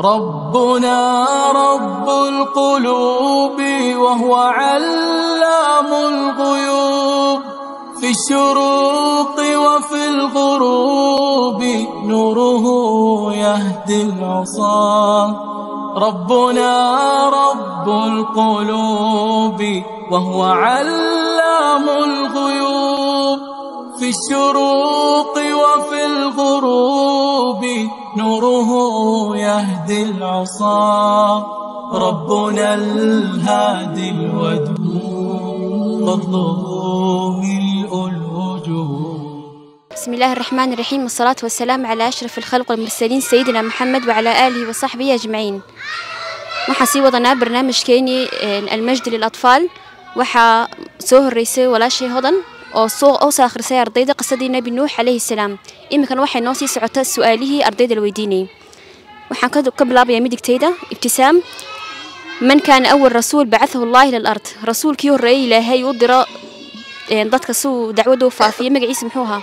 ربنا رب القلوب وهو علام الغيوب في الشروق وفي الغروب نوره يهدي العصا. ربنا رب القلوب وهو علام الغيوب في الشروق وفي الغروب نوره يهدي العصا. ربنا الهادي الودود فضله ملء الوجود. بسم الله الرحمن الرحيم والصلاة والسلام على أشرف الخلق والمرسلين سيدنا محمد وعلى آله وصحبه أجمعين. waxaan sii wadanaa barnaamijkeenii almajdi lilatfaal waxaa soo horeysay walaashay hodan أو صوغ أو ساخر سي أرضيدا قصدي النبي نوح عليه السلام. إما كان واحد نوسي سعوتا سؤاله أرضيدا الويديني. وحن قبل أبي يميدك تيدا ابتسام. من كان أول رسول بعثه الله إلى الأرض؟ رسول كيو الرئي لا هي ودرا إيه، ضدك سو دعوة دوفا في مقعي سمحوها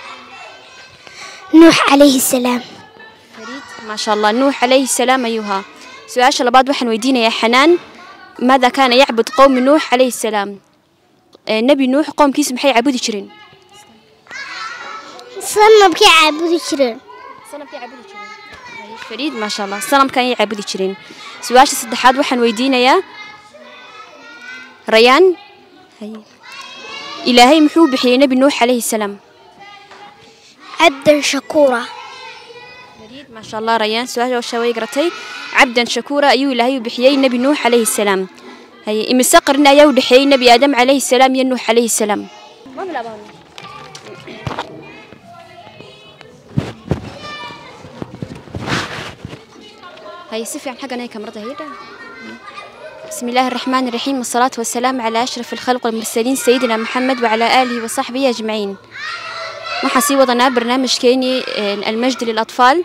نوح عليه السلام. ما شاء الله نوح عليه السلام أيها. سؤال شاء الله بعد وحن ويدينا يا حنان. ماذا كان يعبد قوم نوح عليه السلام؟ آه، نبي نوح قوم كيس محي عبود يشرين. sanabkii caabudi jireen صنم كي عبود يشرين. فريد ما شاء الله. صنم كان يعبد يشرين. سؤال صدحات وحن ويدينا يا ريان. هي. إلهي محو بحي نبي نوح عليه السلام. cabdan shakuura فريد ما شاء الله ريان. سؤال وشوي قرتي. عبدا شكورا. أيو إلهي بحيي نبي نوح عليه السلام. هي إمسقرنا يو دحيي نبي آدم عليه السلام يا نوح عليه السلام. هي سفي عن حقنا هيك مرة هي بسم الله الرحمن الرحيم والصلاة والسلام على أشرف الخلق والمرسلين سيدنا محمد وعلى آله وصحبه أجمعين. waxaan sii wadanaa barnaamijkeenii een, almajdi lilatfaal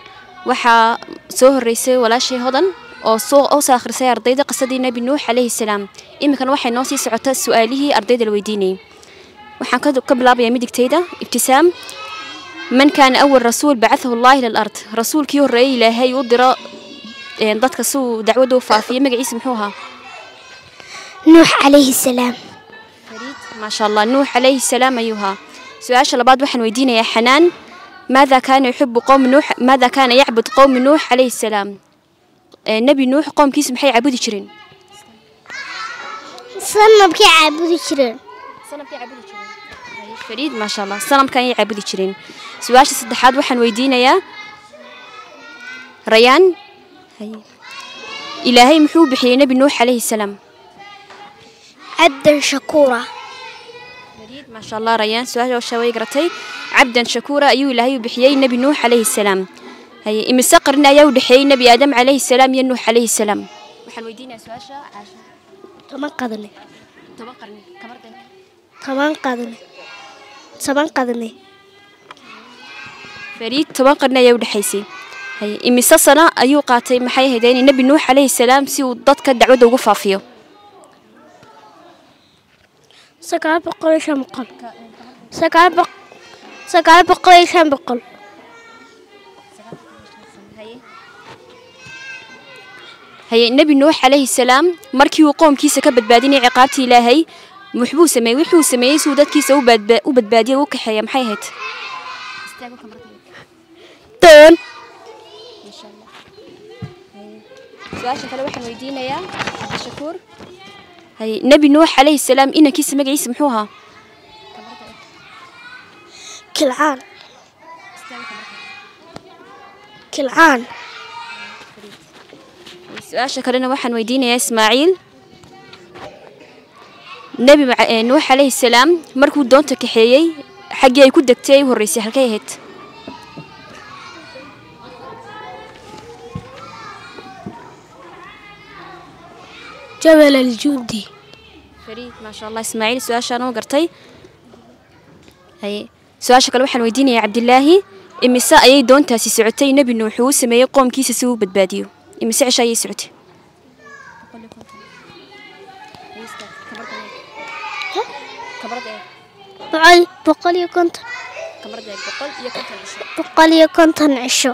waxaa soo horeysay walaashay hodan أو سوق أو ساخر سي ارديده قصدي نبي نوح عليه السلام. اما كان وحي نوسي سعته سؤاله ارديده الويديني. وحان قبل أبي ميدك تيدا ابتسام. من كان أول رسول بعثه الله إلى الأرض؟ رسول كيو الرئي الهي ودرا ان إيه، دتك سو دعوته فافي ما عيسى نوح عليه السلام. ما شاء الله نوح عليه السلام أيها. سؤال شلا بعد وحن ويدينا يا حنان. ماذا كان يحب قوم نوح ماذا كان يعبد قوم نوح عليه السلام؟ آه، نبي نوح قوم كيس محي عبود يشرين sanabkii caabudi jireen صنم كي عبود يشرين فريد ما شاء الله. صنم كان يعبد يشرين سؤال صدحات وحن ويدينا يا ريان. هي. إلهي محو بحي نبي نوح عليه السلام. cabdan shakuura فريد ما شاء الله ريان. سؤال وشوي قرتي. عبدا شكورا. أيو إلهي بحيي نبي نوح عليه السلام. هي إمسقرنا يو دحيي نبي آدم عليه السلام يا نوح عليه السلام. وحن ويدينا سؤال عاشا toban qadne تبقرني كمرتين toban qadne toban qadne فريد تبقرنا يو دحيسي هي إمسا سنة أيو قاتي محي هديني نبي نوح عليه السلام سي sagaal boqol iyo shan boqol sagaal boq sagaal boqol iyo shan boqol هي النبي نوح عليه السلام مركي وقوم كيس كبد بعدين عقابتي لهي محبوسة ماي وحوس ماي سودات كيس وبد وبد بعدين وكحية محيهة تون سؤالك لو واحد ويدينا يا الشكور هي نبي نوح عليه السلام إن كيس ما جي سمحوها كل عام كل عام سؤال كلنا واحد ويدينا يا إسماعيل. نبي مع آه، نوح عليه السلام مركو دون تكحيي حقي يكون دكتي والرئيسي حكيهت جبل الجودي فريد ما شاء الله. إسماعيل سؤال شانو قرتي؟ أي سؤال شكل واحد ويديني يا عبد الله. إمساء أي دون تاسي سعتي نبي نوحو وسمي قوم كيسسو بتباديو imise cisho ayay socotay boqol boqol iyo konton boqol iyo konton cisho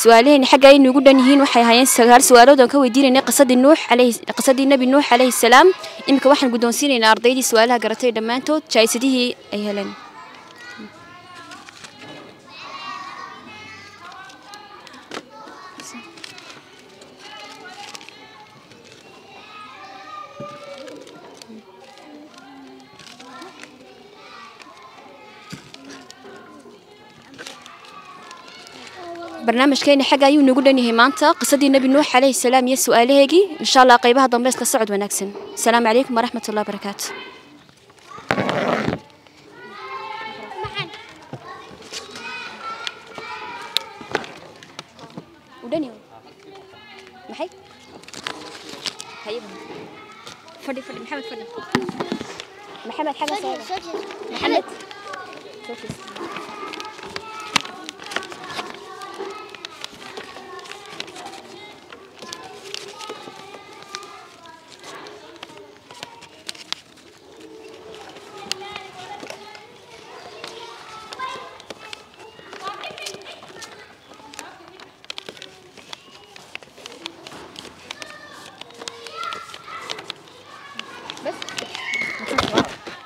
su-aalaheeni xagga ay nuugu dhan yihiin waxay ahaayeen sagaal su-aalood oon ka weydiinaynay qisadii nuux calayhi qisadii nebi nuux calayhi salaam iminka waxaan guddoonsiinaynaa ardaydii su-aalaha garatay dhammaantood jaa'isadihii برنامج كاين حاجة يوني يقول هي مانتا. قصدي النبي نوح عليه السلام يسو آلهيكي. إن شاء الله قيبها بس لصعد ونكسن. السلام عليكم ورحمة الله وبركاته. ودانيو محي.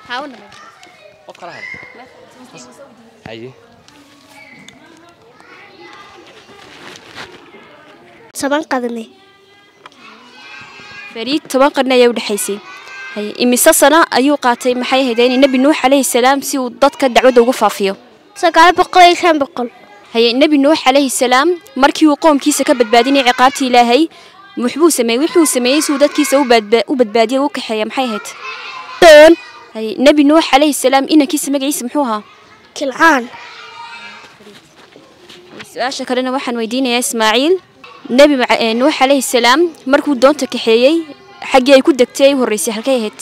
حاولنا وقرأ haye toban qadne fariid toban qarni ayaa u dhexaysay haye imise sano ayuu qaatay maxay ahayd in nebi nuux calayhi salaam si uu dadka dacwadda ugu faafiyo sagaal boqol iyo shan boqol haye nebi nuux calayhi salaam markii uu qoomkiisa ka badbaadinayay ciqaabtii ilaahay wuxbuu sameeyey wuxuu sameeyey si uu dadkiisa u badba- u badbaadiyo u kaxeeya maxay ahayd نبي نوح عليه السلام إنا كيس مجيء سمحوها كل عان سؤال كرنا واحد ويدينا يا إسماعيل. نبي آه، نوح عليه السلام مركو دونتك حيي حقي يكون دكتي والرئيسي حكيهت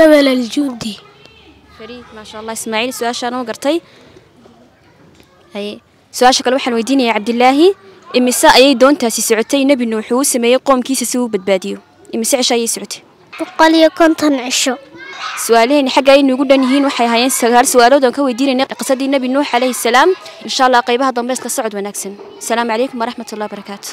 قبل الجودي فريد ما شاء الله إسماعيل سؤال شنو قرتي؟ هاي سؤال شكل واحد ويدينا يا عبد الله. إمساء أي دونت تاسي سعتي نبي نوحوس ما يقوم كيس سو بتباديو إمساء شيء سعتي. تقال يا كنتن عشو سؤالين حاجة إنه جدا هين وحيهين سهر سؤاله ده كوي دين قصدي النبي نوح عليه السلام؟ إن شاء الله قريبها ضمير كصعد ونكسن. السلام عليكم ورحمة الله وبركاته.